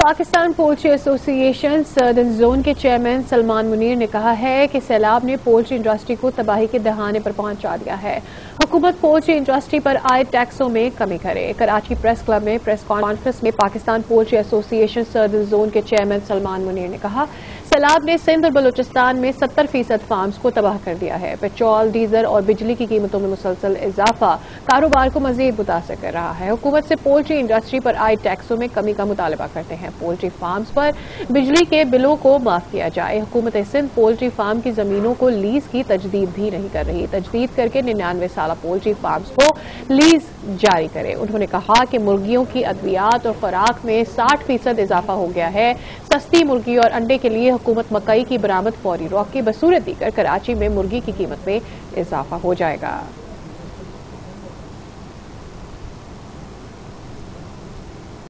Pakistan poultry association, southern zone के chairman Salman Munir ने कहा है कि सैलाब ने पोल्ट्री इंडस्ट्री को तबाही के दहाने पर पहुँचा दिया है। हुकूमत पोल्ट्री इंडस्ट्री पर आए टैक्सों में कमी करे। कराची प्रेस क्लब में प्रेस कॉन्फ्रेंस में Pakistan poultry association, southern zone के चेयरमैन सलमान मुनीर ने कहा सैलाब ने सिंध और बलूचिस्तान में सत्तर फ़ीसद फार्म्स को तबाह कर दिया है। पेट्रोल, डीजल और बिजली की कीमतों में मुसलसल इजाफा कारोबार को मजीद मुतासर कर रहा है। हुकूमत से पोल्ट्री इंडस्ट्री पर आए टैक्सों में कमी का मुतालबा करते हैं। पोल्ट्री फार्म्स पर बिजली के बिलों को माफ़ किया जाए। हुकूमत सिंध पोल्ट्री फार्म की जमीनों को लीज की तजदीद भी नहीं कर रही। तजदीद करके निन्यानवे साल पोल्ट्री फार्म्स को लीज जारी करे। उन्होंने कहा कि मुर्गियों की अद्वियात और खुराक में साठ फ़ीसद इजाफा हो गया है। सस्ती मुर्गी और अंडे के लिए हुकूमत मकई की बरामद फौरी रॉक की बसूरत देकर कराची में मुर्गी की कीमत में इजाफा हो जाएगा।